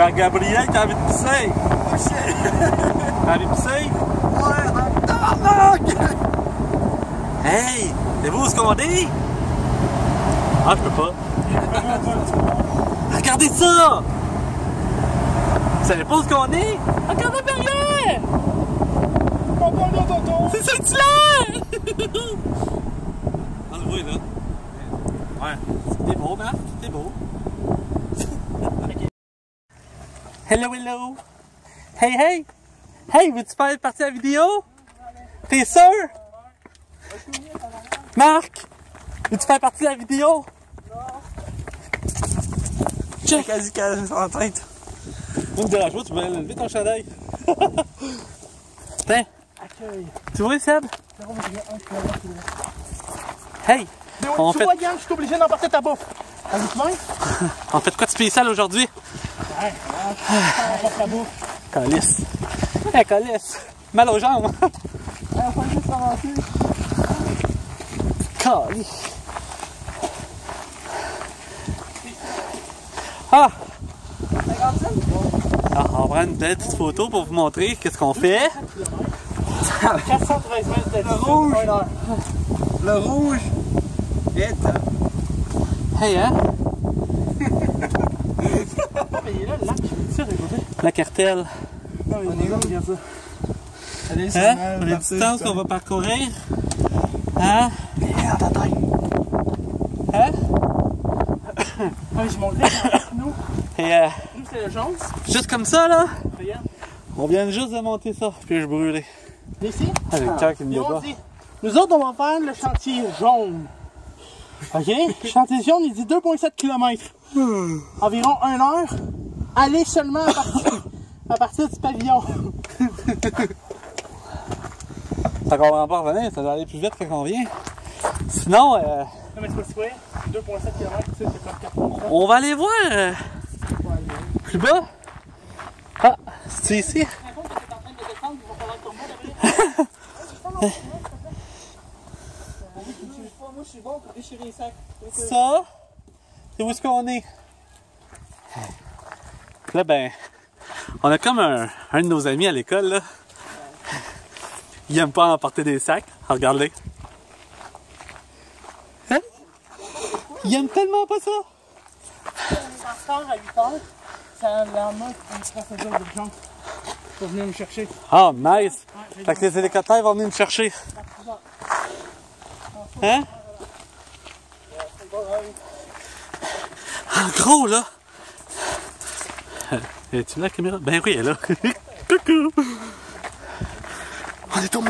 vers Gabriel, t'as envie de pisser? Oh shit! T'as envie de pisser? Ouais, tabarnak! Hey! C'est vous ce qu'on dit? Ah, je peux pas. Regardez ça! Vous savez pas ce qu'on est? Regardez derrière! C'est Saint-Hilaire! On le voit là. Ouais. C'était beau, Marc. C'était beau. Hello, hello! Hey, hey! Hey, veux-tu faire partie de la vidéo? T'es sûr? Marc! Veux-tu faire partie de la vidéo? Check quasi qu'elle en tête. Vous me dérange pas, tu peux lever ton chandail. Tiens, Accueil. tu vois Seb? Hey! On tu fait- vois, Yann, je suis obligé d'emporter ta bouffe. Avec main? On fait quoi de spécial aujourd'hui? Ouais, on emporte ta bouffe. Calice. Hey, calice. Mal aux jambes. Ouais, on va juste avancer. Calice. Ah! Ah, on va prendre une belle petite photo pour vous montrer qu'est-ce qu'on fait. 413 mètres d'altitude. rouge. une heure. Le rouge est Hey, hein? Ah, mais il est là, le lac. Tire, écoutez. La cartelle. Est là, regarde ça. Allez, Hein? Les distances qu'on va parcourir. Hein? Merde, taille. Hein? Ah, je montre Nous, Et euh, nous c'est le jaune. juste comme ça, là, Regarde. on vient juste de monter ça, puis je brûlais. Ici. Ah, le cœur qui me on débat. nous autres, on va faire le chantier jaune. OK? Le chantier jaune, il dit 2,7 km. Environ 1 heure. Aller seulement à partir, à partir du pavillon. Ça comprend pas revenir, ça doit aller plus vite quand on vient. Sinon, euh, Non, mais c'est pas si vrai. 2,7 km, tu sais, c'est comme 4 km. on va aller voir euh, plus bas. Ah, c'est ici? Moi, je suis bon pour déchirer les sacs. Ça, c'est où est-ce qu'on est? Là, ben, on a comme un, de nos amis à l'école, là. Il aime pas emporter des sacs. Ah, Regarde-les. Hein? Il aime tellement pas ça. On est en retard à 8 heures. Ça le lendemain, on se passe à d'urgence pour venir me chercher. Ah, nice. Fait que les hélicoptères vont venir me chercher. Hein? En gros, là. Es-tu là, la caméra? Ben oui, elle est là. Coucou! On est au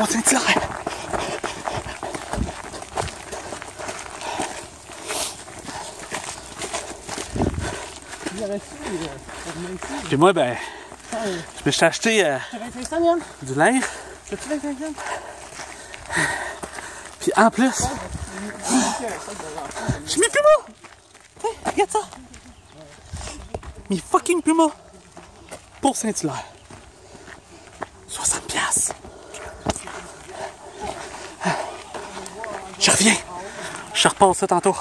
venir ici. Puis moi, ben, je me suis acheté euh, T'as 25 cents, Yann? du linge. T'as-tu 25 cents? Puis en plus, j'ai mis Puma! Hey, regarde ça! Mes fucking Puma! Pour Saint-Hilaire. 60 piastres. Je reviens. Je repasse ça tantôt.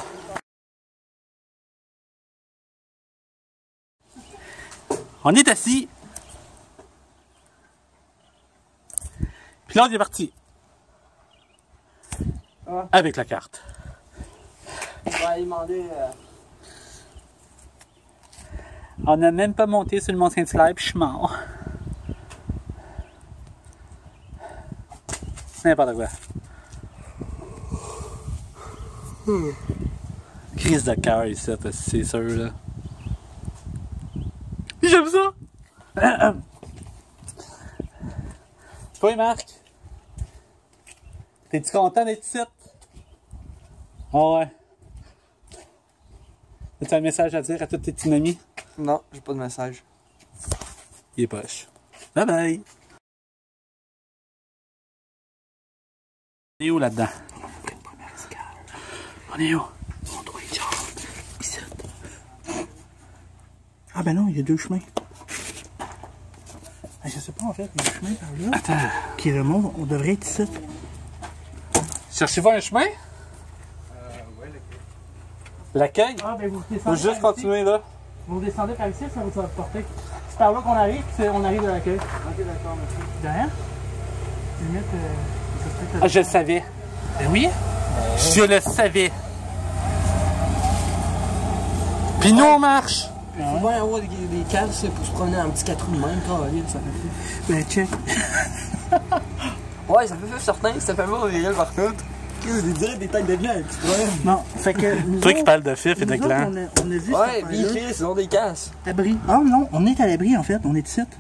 On est assis. Puis là, on est parti. Ah. Avec la carte. On va aller demander. On n'a même pas monté sur le Mont Saint-Hilaire, puis je suis mort. N'importe quoi. Crise de cœur ici, c'est sûr, là. J'aime ça! Toi, Marc? T'es-tu content d'être ici? Ah ouais. As-tu un message à dire à tous tes petits amis? Non, j'ai pas de message. Il est poche. Bye bye! On est où là-dedans? On est où? On doit être genre ici. Ah ben non, il y a deux chemins. Ah, Je sais pas en fait, il y a un chemin par là Attends. qui remonte. On devrait être ici. Cherchez-vous un chemin? L'accueil? Ah ben vous Faut descendez. juste par ici. continuer là. Vous descendez par ici, ça vous va porter. par là qu'on arrive, puis c'est- on arrive à l'accueil. Ok, d'accord, merci. De rien? Limite, euh, Ah, je le savais. Ben oui? Je le savais. Puis nous, on marche. Il faut bien avoir des, des casques pour se promener en petit 4 roues de même, travailler, ça fait Ben check. Ouais, ça fait faire certain, ça fait mal au viril par contre. Dirait des têtes de vois? Non, fait que. nous Toi qui parles de fif et de gland. On a, on a vu Ouais, puis. Chris, ils ont des casques. Abri. Ah non, on est à l'abri en fait, on est de site.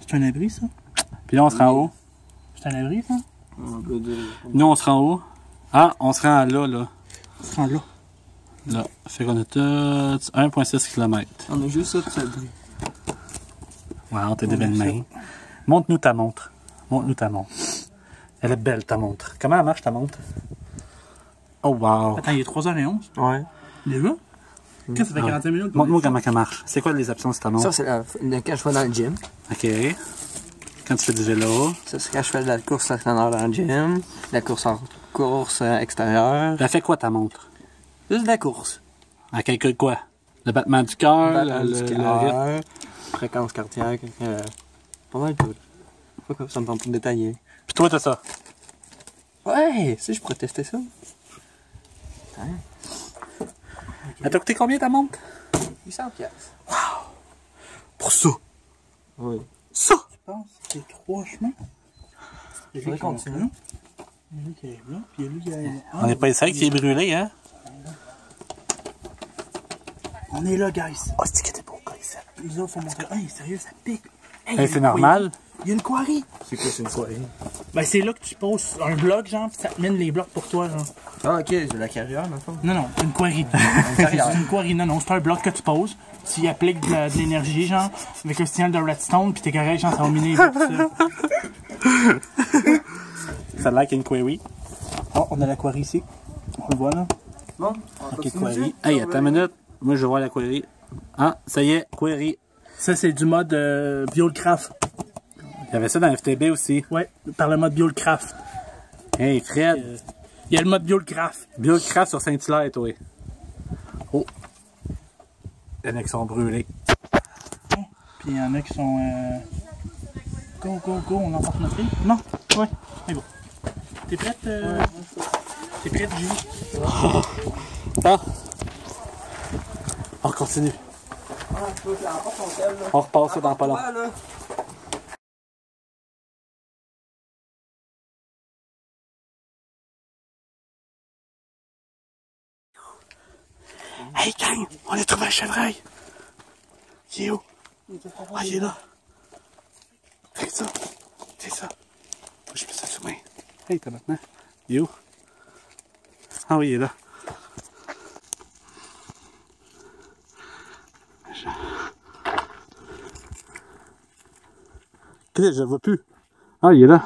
C'est un abri ça? Puis là, on se rend où? C'est un abri ça? Nous, on se rend où? Ah, on se rend là, là. On se rend là. Là. Fait qu'on a tout 1,6 km. On a juste ça de s'abri. Wow, t'es des belles mains. Montre-nous ta montre. Montre-nous ta montre. Elle est belle, ta montre. Comment elle marche, ta montre? Oh, wow. Attends, il est 3h11. Ouais. Déjà? Qu'est-ce que ça fait Ouais. 45 minutes? Montre-moi comment elle marche. C'est quoi les options de ta montre? Ça, c'est quand je vais dans le gym. OK. Quand tu fais du vélo. Ça, c'est quand je fais de la course extérieure dans le gym. La course en course euh, extérieure. Elle fait quoi, ta montre? Juste de la course. Elle calcule quoi? Le battement du cœur, Battement le, du cœur. Fréquence cardiaque. Euh, pas mal tout. Faut que ça me tente pas de détailler. Puis toi, t'as ça? Ouais, si je pourrais tester ça. Elle t'a coûté combien, ta montre? 800 piastres. Pour ça. Oui. Ça! Je pense que c'est trois chemins. Il y a Faudrait lui qui va continuer. là. Il y a lui qui arrive là, puis il y a lui qui là. On n'est pas essayé qui est brûlé, hein? On est là, guys. Oh, c'est que t'es beau, ici? Les autres font montrer. Hey, sérieux, ça pique. Hey, c'est normal. Il y a une quarry. C'est quoi, c'est une soirée? Ben, c'est là que tu poses un bloc, genre, puis ça te mène les blocs pour toi, genre. Ah, ok, j'ai la carrière, dans le fond. Non, non, une quarry. carrière. c'est une quarry, non, non, c'est un bloc que tu poses. Tu y appliques de, la- de l'énergie, genre, avec le signal de redstone, puis t'es correct, genre, ça va miner les blocs, tout ça. Ça a l'air qu'il y a une query. Oh, on a la quarry ici. On le voit, là. Bon, Ok, query. Hey, attends une minute. Moi, je vois la query. Ah, ça y est, query. Ça, c'est du mode euh, Biolcraft. Il y avait ça dans FTB aussi. Ouais, par le mode Biolcraft. Hey, Fred. Il y a le mode Biolcraft. Biocraft sur Saint-Hilaire, toi. Oh. Il y en a qui sont brûlés. Puis il y en a qui sont. Euh... Go, go, go, on emporte notre fille? Non? Ouais, c'est bon. T'es prête? Euh... T'es prête, Julie? Ah. On continue. On repart ça dans pas long. Chevreuil. Il est où? Ah, il est là. C'est ça. C'est ça. Moi, je peux ça sous main. Hey, t'as maintenant. Il est où? Ah oui, il est là. Qu'est-ce que je vois plus? Ah, il est là.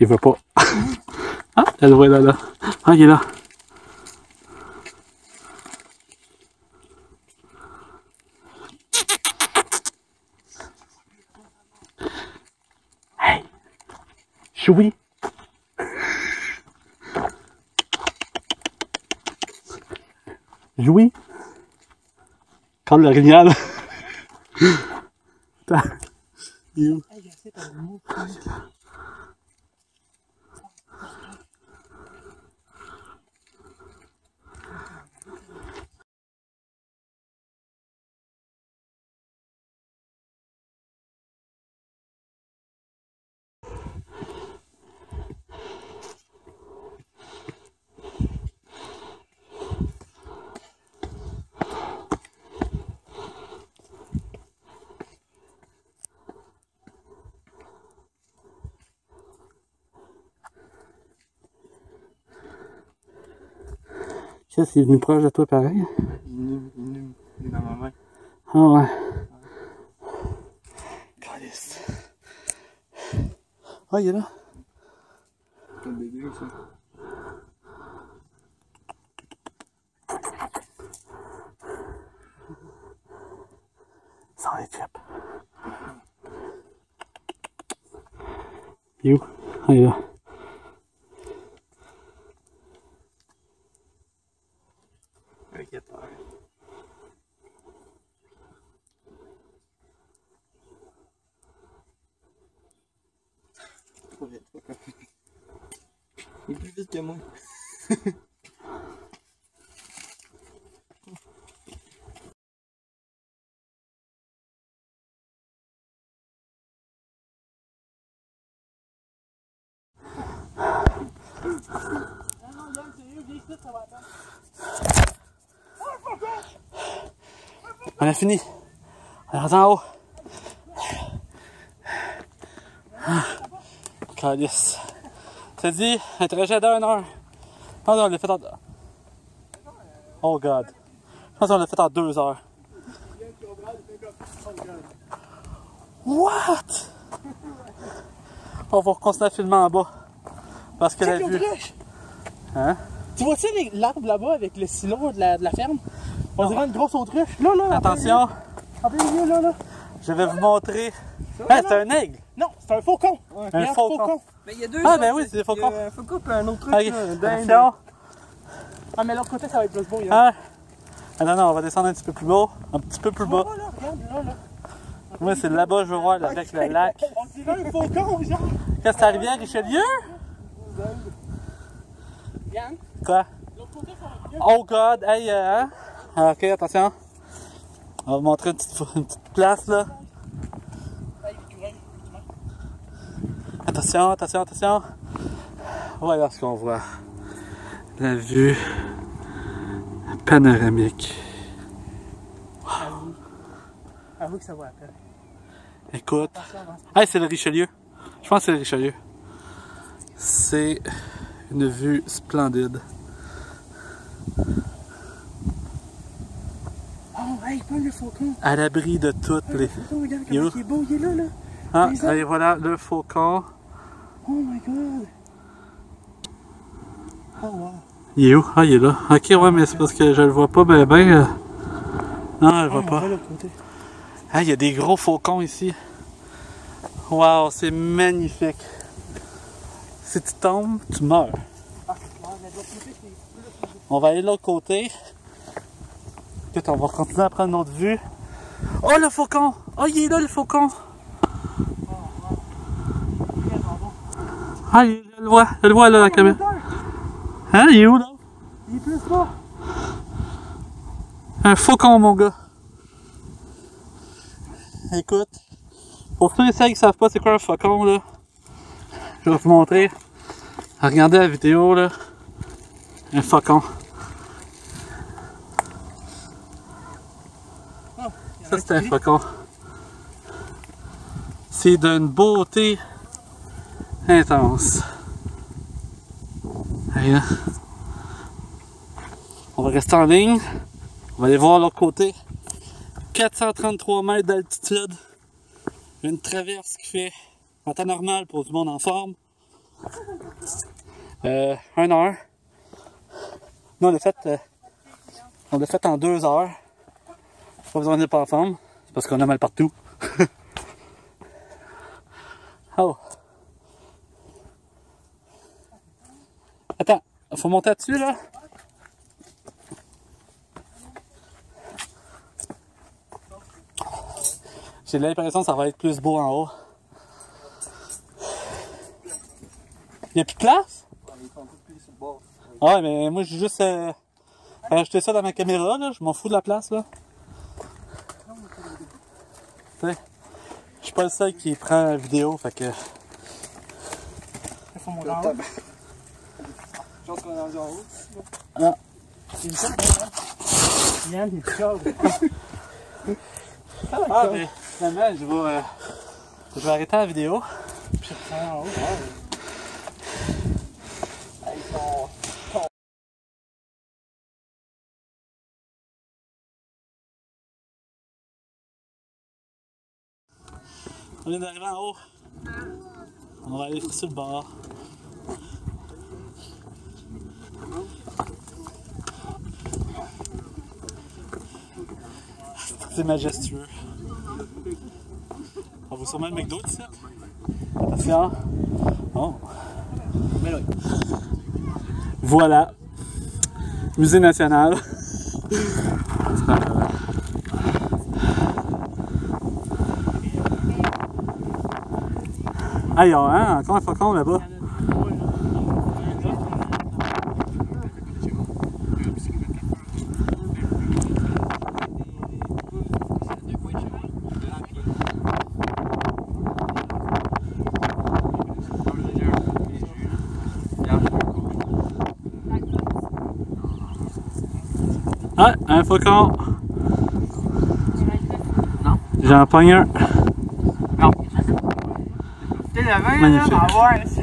Il veut pas. ah, elle le voit là, là. Ah, il est là. Hey! Choui! Joui! Quand le rignal. Il est où? Qu'est-ce qui est venu proche de toi pareil? Il est dans ma main. Ah ouais. Calice. Ah, il est là. C'est un bébé, ça. Sans les chips. Où? Ah, il est là. Il est plus vite que moi. On a fini. On est en haut. Ah. T'as dit un trajet d'une heure. Je pense qu'on l'a fait en... Oh god. Je pense qu'on l'a fait en deux heures. What? On va continuer à filmer en bas. Parce que la vue... Hein? Tu vois-tu l'arbre là-bas avec le silo de la, de la ferme? On dirait une grosse autruche. Là, là, Attention, milieu. En plein milieu, là, là. je vais vous montrer. Hein, c'est un aigle. Non, c'est un faucon. Un faucon. Mais il y a deux. Ah, ben oui, c'est des faucons. Il y a un faucon puis un autre truc. Là. Ah, mais l'autre côté, ça va être plus beau. Yann. Ah. Ah non, non, on va descendre un petit peu plus bas. Un petit peu plus bas. Oh, là, regarde, là, là. Moi, c'est là-bas, je veux voir, là, avec le lac. On dirait un faucon, genre. Qu'est-ce que arrivé à Richelieu? Yann, Quoi? l'autre côté, ça va être mieux. Oh God, hey, euh, hein? Ah, ok, attention. On va vous montrer une petite, une petite place, là. Hey, l'écureuil. Attention, attention, attention. Voilà ce qu'on voit. La vue panoramique. Avoue. Avoue que ça va à peine. Écoute. Hey, c'est le Richelieu. Je pense que c'est le Richelieu. C'est une vue splendide. Oh, hey, pas le faucon. À l'abri de toutes les. Regarde il est beau. Il est là, là. Ah, et voilà le faucon. Oh my god. Oh wow. Il est où? Ah, il est là. Ok, ouais, mais c'est parce que je le vois pas ben ben. Non, je le vois Ah, pas. va. Ah, il y a des gros faucons ici. Wow, c'est magnifique. Si tu tombes, tu meurs. Ah, On va aller de l'autre côté. Écoute, on va continuer à prendre notre vue. Oh, le faucon! Oh, il est là, le faucon! tellement bon. Ah, il- je le vois, je le vois là, la caméra. Hein, il est où, là? Il est plus bas. Un faucon, mon gars. Écoute, pour ceux et celles qui savent pas c'est quoi un faucon, là, je vais vous montrer. Regardez la vidéo, là. Un faucon. Oh, il y en a Ça, c'est un faucon. C'est d'une beauté intense. Rien. On va rester en ligne. On va aller voir l'autre côté. 433 mètres d'altitude. Une traverse qui fait, en temps normal pour du monde en forme, euh, 1 heure. Nous, on l'a fait, euh, on l'a fait en 2 heures. Pas besoin d'être pas en forme. C'est parce qu'on a mal partout. oh. Attends, faut monter là-dessus là? J'ai l'impression que ça va être plus beau en haut. Il a plus de place? Ouais, mais moi j'ai juste euh, rajouté ça dans ma caméra, là. je m'en fous de la place. là. Je suis pas le seul qui prend la vidéo, fait que. Il faut monter en haut. Je pense qu'on est rendu en haut. Il est là, Yann, il est chaud. Ah, mais finalement, je vais, euh, je vais arrêter la vidéo. Puis je reprends en haut. On vient d'arriver en haut. On va aller sur le bord. C'est majestueux. On voit sûrement le McDo ici. Attention. Oh. Voilà. Musée national. Ah, il y a un, encore un faucon là-bas. Ah, un faucon. Non. J'en pogne un. Non. T'es la main, Magnifique. là, à.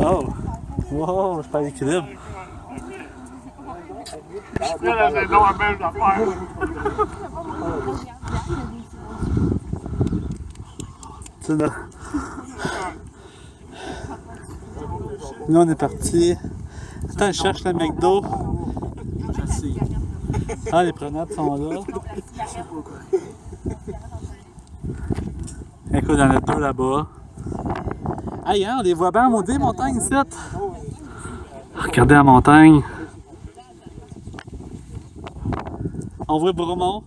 Oh! Wow, je perds l'équilibre. Là, c'est même affaire. Tu là. Là, on est parti. Attends, je cherche le McDo. Ah, les promenades sont là. Écoute, en a deux là-bas. Hey, hein, on les voit bien, maudit, montagne, ici. Regardez la montagne. On voit Bromont.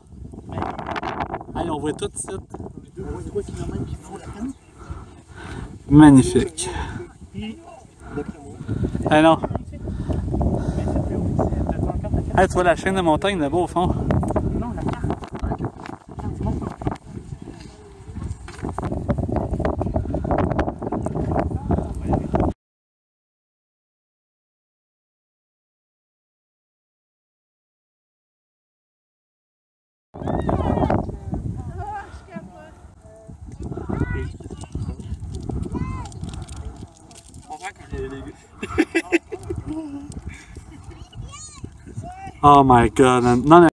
Hey, on voit tout ici. Magnifique. Ah non. Hey, tu vois la chaîne de montagne là-bas au fond? Oh my god. Non, non,